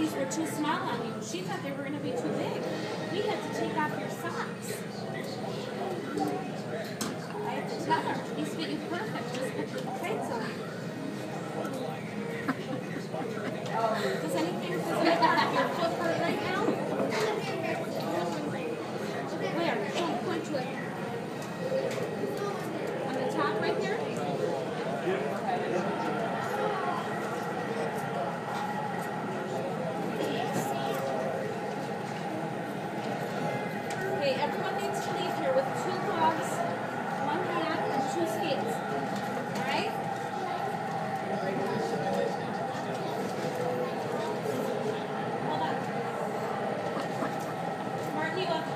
these were too small on you. She thought they were going to be too big. We had to take off your socks. I had to tell her, these fit you perfect. Just put the tights on. Oh, does anything, does anything have your foot hurt right now?